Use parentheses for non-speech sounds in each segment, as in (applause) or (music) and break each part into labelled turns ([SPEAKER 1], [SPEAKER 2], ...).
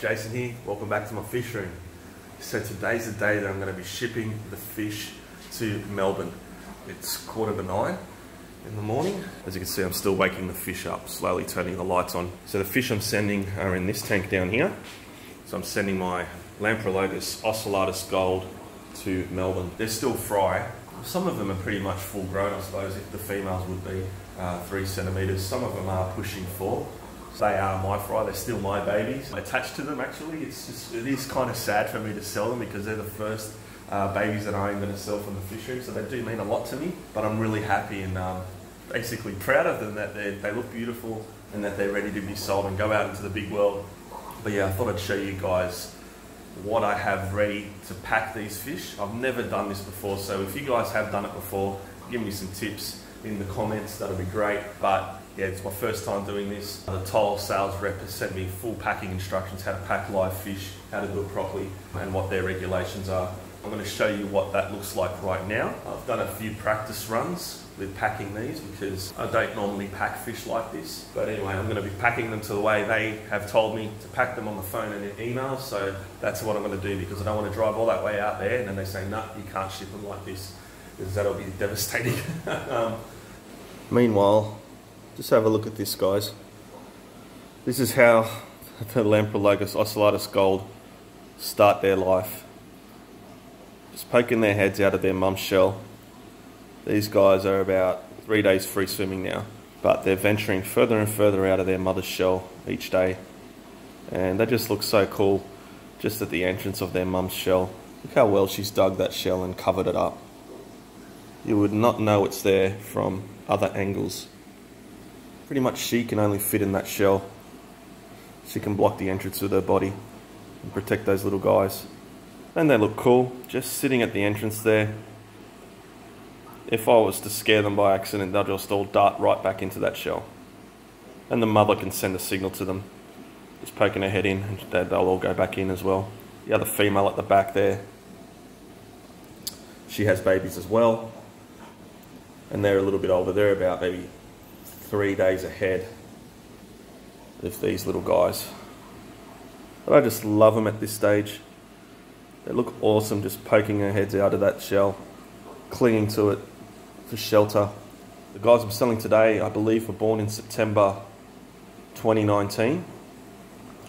[SPEAKER 1] Jason here. Welcome back to my fish room. So today's the day that I'm going to be shipping the fish to Melbourne. It's quarter to nine in the morning. As you can see, I'm still waking the fish up, slowly turning the lights on. So the fish I'm sending are in this tank down here. So I'm sending my Lamprologus ocellatus gold to Melbourne. They're still fry. Some of them are pretty much full grown, I suppose, if the females would be uh, three centimeters. Some of them are pushing four. They are my fry, they're still my babies. Attached to them actually, it's just, it is kind of sad for me to sell them because they're the first uh, babies that I'm going to sell from the fishery, so they do mean a lot to me. But I'm really happy and um, basically proud of them that they look beautiful and that they're ready to be sold and go out into the big world. But yeah, I thought I'd show you guys what I have ready to pack these fish. I've never done this before, so if you guys have done it before, give me some tips in the comments, that'll be great. But yeah, it's my first time doing this. The Toll sales rep has sent me full packing instructions, how to pack live fish, how to do it properly, and what their regulations are. I'm going to show you what that looks like right now. I've done a few practice runs with packing these because I don't normally pack fish like this. But anyway, I'm going to be packing them to the way they have told me to pack them on the phone and in emails. So that's what I'm going to do because I don't want to drive all that way out there and then they say, no, nah, you can't ship them like this because that'll be devastating. (laughs) um, Meanwhile, just have a look at this, guys. This is how (laughs) the Lamprologus ocellatus gold start their life. Just poking their heads out of their mum's shell. These guys are about three days free swimming now, but they're venturing further and further out of their mother's shell each day. And they just look so cool just at the entrance of their mum's shell. Look how well she's dug that shell and covered it up. You would not know it's there from other angles. Pretty much she can only fit in that shell. She can block the entrance with her body and protect those little guys. And they look cool, just sitting at the entrance there. If I was to scare them by accident, they'll just all dart right back into that shell. And the mother can send a signal to them, just poking her head in, and they'll all go back in as well. The other female at the back there, she has babies as well. And they're a little bit older, they're about maybe three days ahead of these little guys. But I just love them at this stage. They look awesome just poking their heads out of that shell, clinging to it for shelter. The guys I'm selling today, I believe, were born in September 2019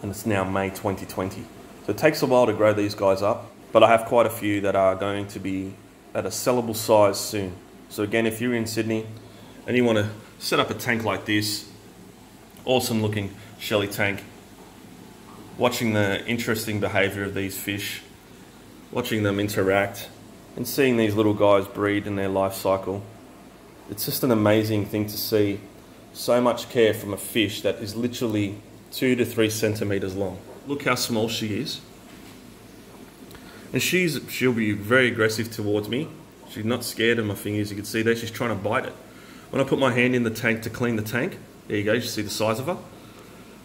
[SPEAKER 1] and it's now May 2020. So it takes a while to grow these guys up, but I have quite a few that are going to be at a sellable size soon. So again, if you're in Sydney and you want to set up a tank like this, awesome looking shelly tank, watching the interesting behavior of these fish, watching them interact, and seeing these little guys breed in their life cycle. It's just an amazing thing to see so much care from a fish that is literally two to three centimeters long. Look how small she is. And she's she'll be very aggressive towards me. She's not scared of my fingers. You can see there she's trying to bite it. When I put my hand in the tank to clean the tank, there you go, you see the size of her.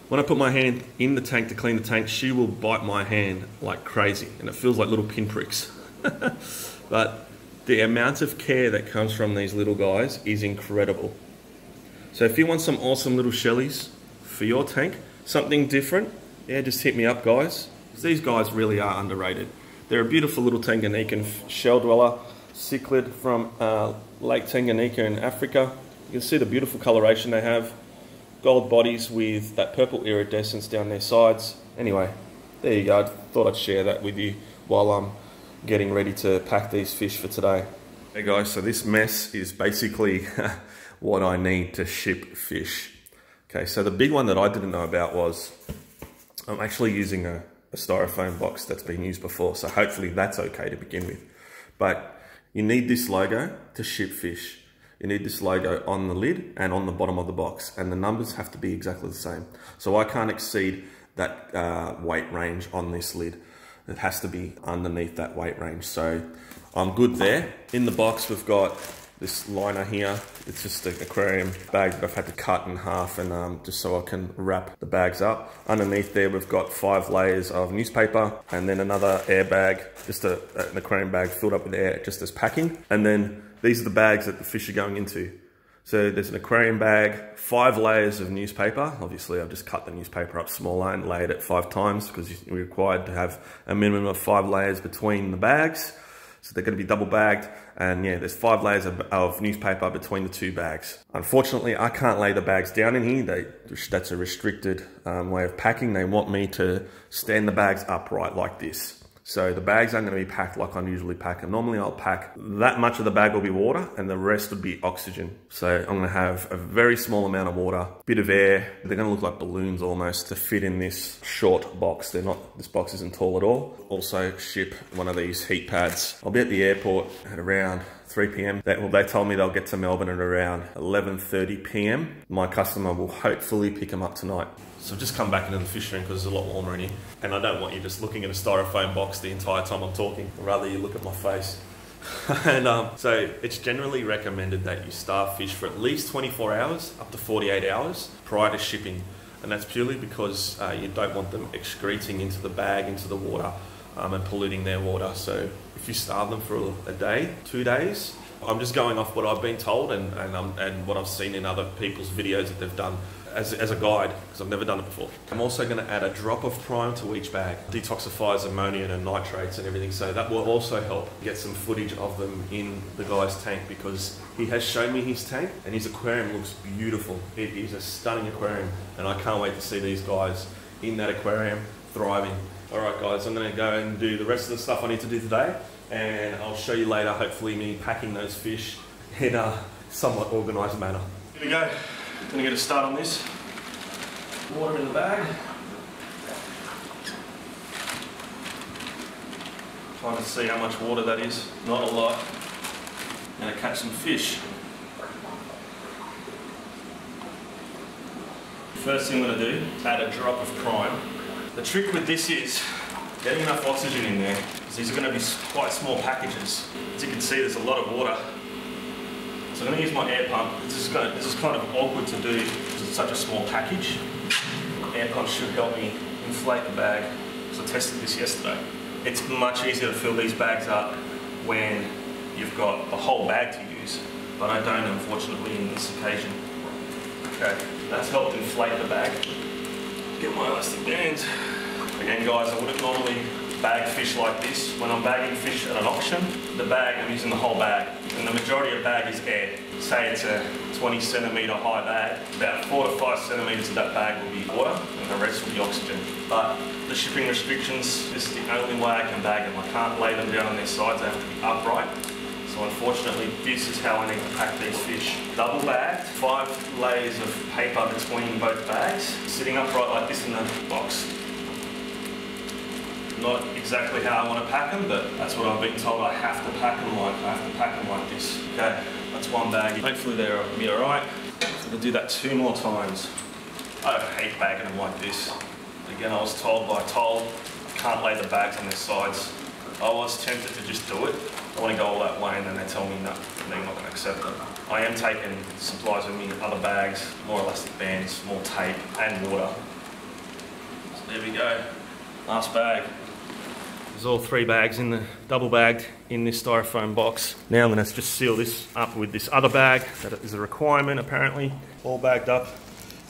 [SPEAKER 1] When I put my hand in the tank to clean the tank, she will bite my hand like crazy and it feels like little pinpricks. (laughs) but the amount of care that comes from these little guys is incredible. So if you want some awesome little shellies for your tank, something different, yeah, just hit me up guys. These guys really are underrated. They're a beautiful little Tanganyikan shell dweller cichlid from uh, Lake Tanganyika in Africa. You can see the beautiful coloration they have. Gold bodies with that purple iridescence down their sides. Anyway, there you go. I thought I'd share that with you while I'm getting ready to pack these fish for today. Hey guys, so this mess is basically (laughs) what I need to ship fish. Okay, so the big one that I didn't know about was I'm actually using a, a styrofoam box that's been used before, so hopefully that's okay to begin with. But you need this logo to ship fish. You need this logo on the lid and on the bottom of the box and the numbers have to be exactly the same. So I can't exceed that uh, weight range on this lid. It has to be underneath that weight range. So I'm good there. In the box we've got this liner here. It's just an aquarium bag that I've had to cut in half and um, just so I can wrap the bags up. Underneath there we've got five layers of newspaper and then another air bag, just a, an aquarium bag filled up with air just as packing. And then these are the bags that the fish are going into. So there's an aquarium bag, five layers of newspaper. Obviously, I've just cut the newspaper up smaller and laid it five times because you're required to have a minimum of five layers between the bags. So they're going to be double bagged. And yeah, there's five layers of, of newspaper between the two bags. Unfortunately, I can't lay the bags down in here. They, that's a restricted um, way of packing. They want me to stand the bags upright like this. So the bags aren't going to be packed like I usually pack them. Normally I'll pack that much of the bag will be water and the rest would be oxygen. So I'm going to have a very small amount of water, bit of air. They're going to look like balloons almost to fit in this short box. They're not, this box isn't tall at all. Also ship one of these heat pads. I'll be at the airport at around 3 p.m. They, well, they told me they'll get to Melbourne at around 11.30 p.m. My customer will hopefully pick them up tonight. So I've just come back into the fish room because it's a lot warmer in here. And I don't want you just looking at a styrofoam box the entire time I'm talking. rather you look at my face. (laughs) and um, so it's generally recommended that you starve fish for at least 24 hours, up to 48 hours prior to shipping. And that's purely because uh, you don't want them excreting into the bag, into the water, um, and polluting their water. So if you starve them for a day, two days, I'm just going off what I've been told and, and, um, and what I've seen in other people's videos that they've done as, as a guide because I've never done it before. I'm also going to add a drop of prime to each bag. Detoxifies ammonia and nitrates and everything, so that will also help get some footage of them in the guy's tank because he has shown me his tank and his aquarium looks beautiful. It is a stunning aquarium and I can't wait to see these guys in that aquarium thriving. Alright guys, I'm going to go and do the rest of the stuff I need to do today and I'll show you later hopefully me packing those fish in a somewhat organised manner. Here we go. Gonna get a start on this. Water in the bag. Trying to see how much water that is. Not a lot. Gonna catch some fish. First thing I'm gonna do, add a drop of prime. The trick with this is getting enough oxygen in there, because these are gonna be quite small packages. As you can see, there's a lot of water so I'm going to use my air pump. This is, this is kind of awkward to do because it's such a small package. Air pump should help me inflate the bag because I tested this yesterday. It's much easier to fill these bags up when you've got a whole bag to use, but I don't unfortunately in this occasion. Okay, that's helped inflate the bag. Get my elastic bands. Again guys, I wouldn't normally bag fish like this. When I'm bagging fish at an auction, the bag, I'm using the whole bag. And the majority of bag is air. Say it's a 20 centimetre high bag, about 4 to 5 centimetres of that bag will be water and the rest will be oxygen. But the shipping restrictions, this is the only way I can bag them. I can't lay them down on their sides, they have to be upright. So unfortunately, this is how I need to pack these fish. Double bagged, five layers of paper between both bags, sitting upright like this in the box. Not exactly how I want to pack them, but that's what I've been told I have to pack them like. I have to pack them like this. Okay, that's one bag. Hopefully they'll be all right. So to do that two more times. I hate bagging them like this. Again, I was told by Toll, can't lay the bags on their sides. I was tempted to just do it. I want to go all that way and then they tell me no, they're not going to accept it. I am taking supplies with me, in other bags, more elastic bands, more tape and water. So there we go. Last bag. There's all three bags in the double bagged in this styrofoam box. Now I'm going to just seal this up with this other bag that is a requirement apparently. All bagged up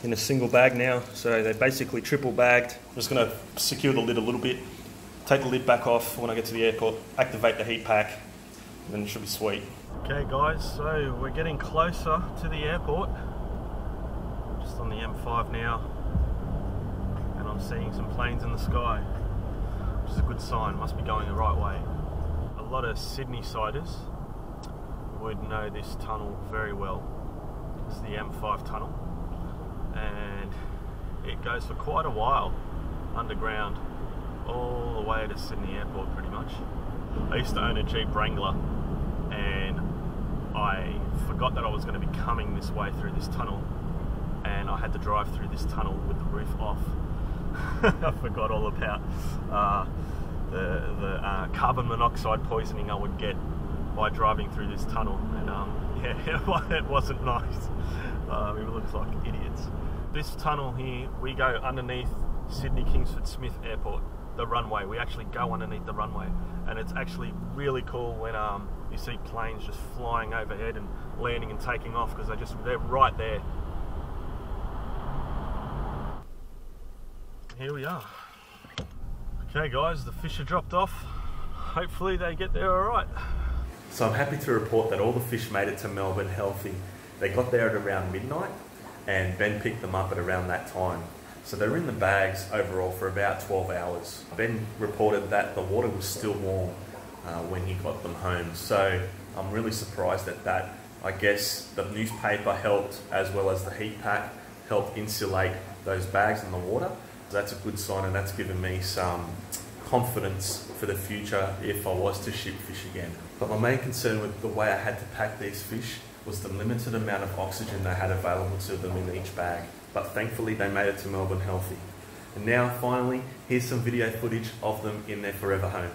[SPEAKER 1] in a single bag now. So they're basically triple bagged. I'm just going to secure the lid a little bit, take the lid back off when I get to the airport, activate the heat pack, and then it should be sweet. Okay guys, so we're getting closer to the airport. Just on the M5 now, and I'm seeing some planes in the sky which is a good sign, must be going the right way. A lot of Sydney siders would know this tunnel very well. It's the M5 tunnel and it goes for quite a while underground all the way to Sydney Airport pretty much. I used to own a Jeep Wrangler and I forgot that I was going to be coming this way through this tunnel and I had to drive through this tunnel with the roof off (laughs) I forgot all about uh, the, the uh, carbon monoxide poisoning I would get by driving through this tunnel. And um, (laughs) yeah, it wasn't nice. Um, it looks like idiots. This tunnel here, we go underneath Sydney Kingsford Smith Airport, the runway. We actually go underneath the runway. and it's actually really cool when um, you see planes just flying overhead and landing and taking off because they just they're right there. Here we are. Okay, guys, the fish are dropped off. Hopefully, they get there all right. So I'm happy to report that all the fish made it to Melbourne healthy. They got there at around midnight, and Ben picked them up at around that time. So they were in the bags overall for about 12 hours. Ben reported that the water was still warm uh, when he got them home. So I'm really surprised at that. I guess the newspaper helped as well as the heat pack helped insulate those bags in the water. That's a good sign and that's given me some confidence for the future if I was to ship fish again. But my main concern with the way I had to pack these fish was the limited amount of oxygen they had available to them in each bag. But thankfully they made it to Melbourne healthy. And now finally, here's some video footage of them in their forever home.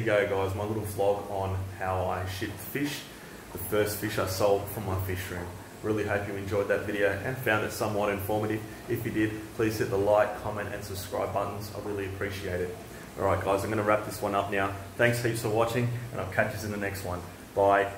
[SPEAKER 1] You go guys, my little vlog on how I shipped fish, the first fish I sold from my fish room. Really hope you enjoyed that video and found it somewhat informative. If you did, please hit the like, comment and subscribe buttons. I really appreciate it. Alright guys, I'm going to wrap this one up now. Thanks heaps for watching and I'll catch you in the next one. Bye.